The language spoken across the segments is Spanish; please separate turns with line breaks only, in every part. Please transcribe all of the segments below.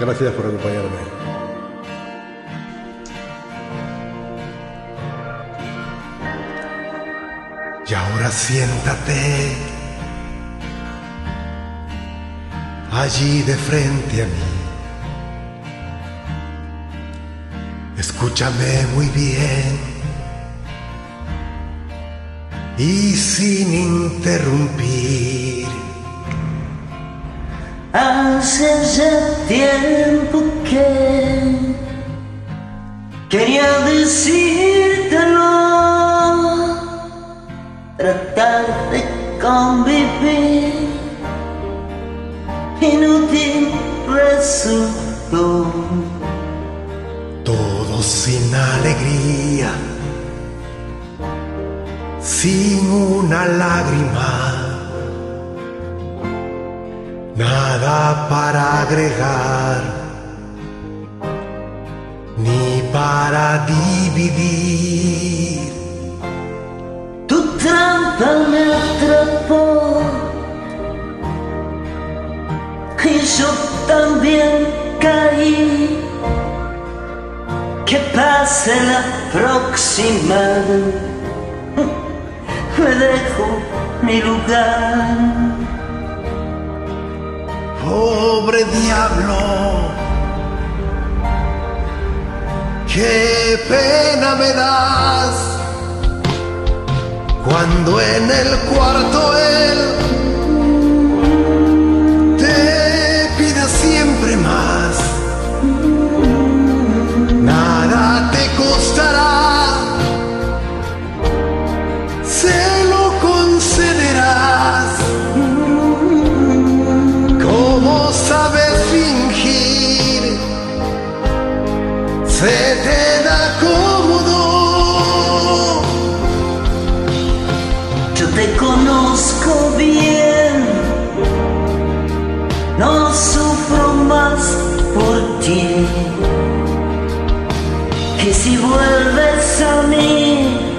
Gracias por acompañarme.
Y ahora siéntate allí de frente a mí. Escúchame muy bien y sin interrumpir.
Hace ya tiempo que quería decírtelo, tratar de convivir, inútil resultó.
Todo sin alegría, sin una lágrima. Nada para agregar, ni para dividir.
Tu trampa me atrapó y yo también caí. Que pase la próxima, me dejo mi lugar.
Pobre diablo, qué pena me das cuando en el cuarto Se te da cómodo.
Yo te conozco bien, no sufro más por ti. Que si vuelves a mí,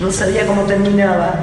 No sabía cómo terminaba.